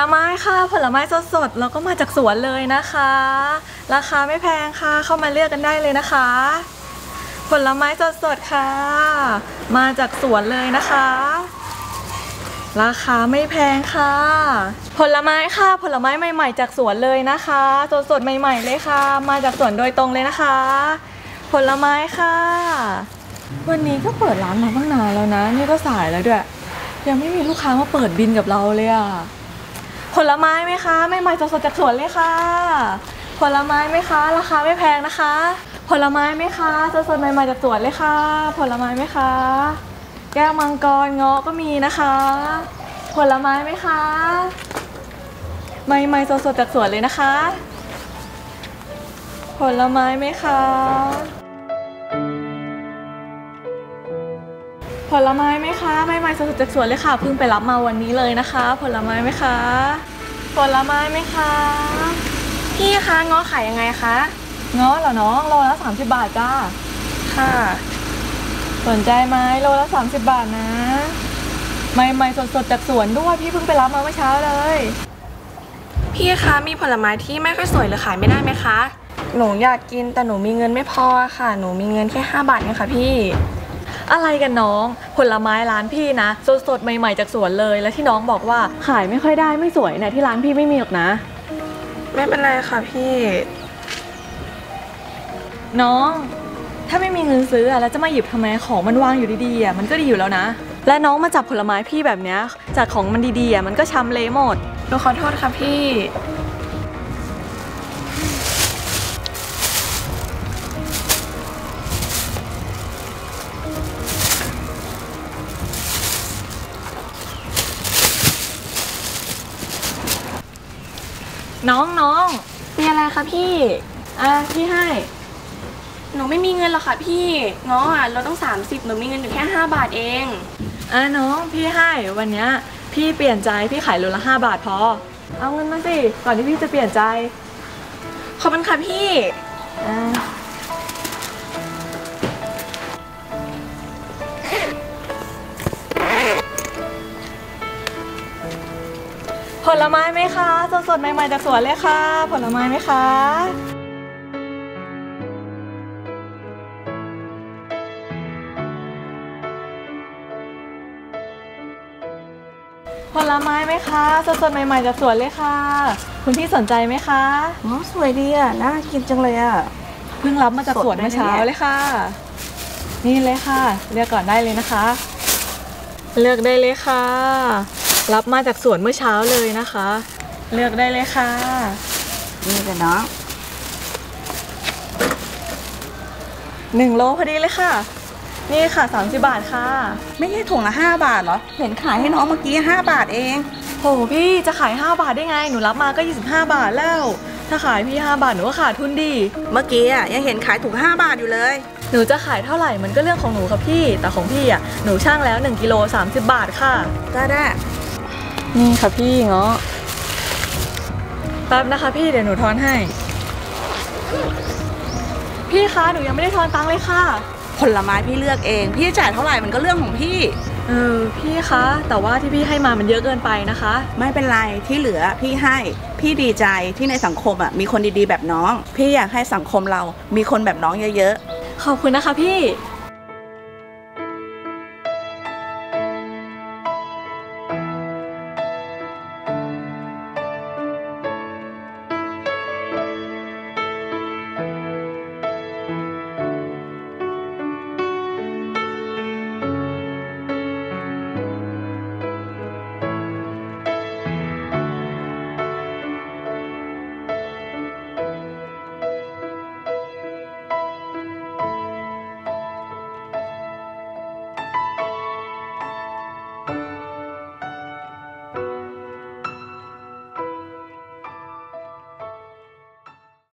ลไม้ค่ะ ผลไม้สดๆแล้วก็มาจากสวนเลยนะคะ ราคาไม่แพงค่ะ เข้ามาเลือกกันได้เลยนะคะ ผลไม้สดๆค่ะ มาจากสวนเลยนะคะ ราคาไม่แพงค่ะ ผลไม้ค่ะ ผลไม้ใหม่ ๆ จากสวนเลยนะคะสดๆใหม่ ๆ เลยค่ะ มาจากสวนโดยตรงเลยนะคะ ผลไม้ค่ะ วันนี้ก็เปิดร้านมาตั้งนานแล้วนะ นี่ก็สายแล้วด้วยยังไม่มีลูกค้ามาเปิดบินกับเราเลยอะ ลไม้ไหมคะไม่ใหม่สดๆจากสวนเลยค่ะ ผลไม้ไหมคะ ราคาไม่แพงนะคะ ผลไม้ไหมคะสดๆใหม่ๆจากสวนเลยค่ะ ผลไม้ไหมคะ แก้วมังกรเงาะก็มีนะคะ ผลไม้ไหมคะใหม่ๆสดๆจากสวนเลยนะคะ ผลไม้ไหมคะผลไม้ไหมคะ ไม่ไม่สดจากสวนเลยค่ะ เพิ่งไปรับมาวันนี้เลยนะคะ ผลไม้ไหมคะ ผลไม้ไหมคะ พี่คะง้อขายยังไงคะเงาะเหรอน้องโลละ30 บาทจ้า ค่ะ สนใจไหมโลละ 30 บาทนะไม่ไม่สดๆจากสวนด้วยพี่เพิ่งไปรับมาเมื่อเช้าเลย พี่คะมีผลไม้ที่ไม่ค่อยสวยหรือขายไม่ได้ไหมคะ หนูอยากกินแต่หนูมีเงินไม่พอค่ะ หนูมีเงินแค่ 5 บาทเองค่ะพี่ อะไรกันน้อง ผลไม้ร้านพี่นะ สดๆ ใหม่ๆ จากสวนเลย และที่น้องบอกว่าขายไม่ค่อยได้ไม่สวยเนี่ยที่ร้านพี่ไม่มีหรอกนะ ไม่เป็นไรค่ะพี่ น้อง ถ้าไม่มีเงินซื้ออะแล้วจะมาหยิบทำไมของมันวางอยู่ดีๆอะมันก็ดีอยู่แล้วนะ และน้องมาจับผลไม้พี่แบบเนี้ยจากของมันดีๆอะมันก็ช้ำเละหมดหนูขอโทษค่ะพี่ น้องน้องมีอะไรคะพี่ อะพี่ให้ หนูไม่มีเงินหรอกค่ะพี่ง้ออะเราต้อง 30 หนูมีเงินอยู่แค่ 5 บาทเอง อะน้องพี่ให้วันเนี้ยพี่เปลี่ยนใจพี่ขายโลละ 5 บาทพอ เอาเงินมาสิก่อนที่พี่จะเปลี่ยนใจ ขอบคุณค่ะพี่ อะ ลไม้ไหมคะ สดๆใหม่ๆจากสวนเลยค่ะ ผลไม้ไหมคะผลไม้ไหมคะ สดๆใหม่ๆจากสวนเลยค่ะ คุณพี่สนใจไหมคะอ๋อสวยดีอะน่ากินจังเลยอะเพิ่งรับมาจากสวนเมื่อเช้าเลยค่ะ นี่เลยค่ะ เลือกก่อนได้เลยนะคะ เลือกได้เลยค่ะ รับมาจากสวนเมื่อเช้าเลยนะคะ เลือกได้เลยค่ะ นี่กันเนาะหนึ่งโลพอดีเลยค่ะ นี่ค่ะ 30 บาทค่ะ ไม่ใช่ถุงละ5บาทเหรอ เห็นขายให้น้องเมื่อกี้ 5 บาทเอง โหพี่จะขาย 5 บาทได้ไง หนูรับมาก็ 25 บาทแล้ว ถ้าขายพี่ 5 บาทหนูก็ขาดทุนดี เมื่อกี้อะยังเห็นขายถุง5บาทอยู่เลย หนูจะขายเท่าไหร่มันก็เรื่องของหนูค่ะพี่ แต่ของพี่อะหนูช่างแล้ว 1กิโล30 บาทค่ะได้ได้ นี่ค่ะพี่เงาะแป๊บนะคะพี่เดี๋ยวหนูทอนให้ พี่คะหนูยังไม่ได้ทอนตังค์เลยค่ะ ผลไม้พี่เลือกเอง พี่จะจ่ายเท่าไหร่มันก็เรื่องของพี่ เออพี่คะ แต่ว่าที่พี่ให้มามันเยอะเกินไปนะคะ ไม่เป็นไรที่เหลือพี่ให้พี่ดีใจที่ในสังคมอะมีคนดีๆแบบน้อง พี่อยากให้สังคมเรามีคนแบบน้องเยอะขอบคุณนะคะพี่ๆ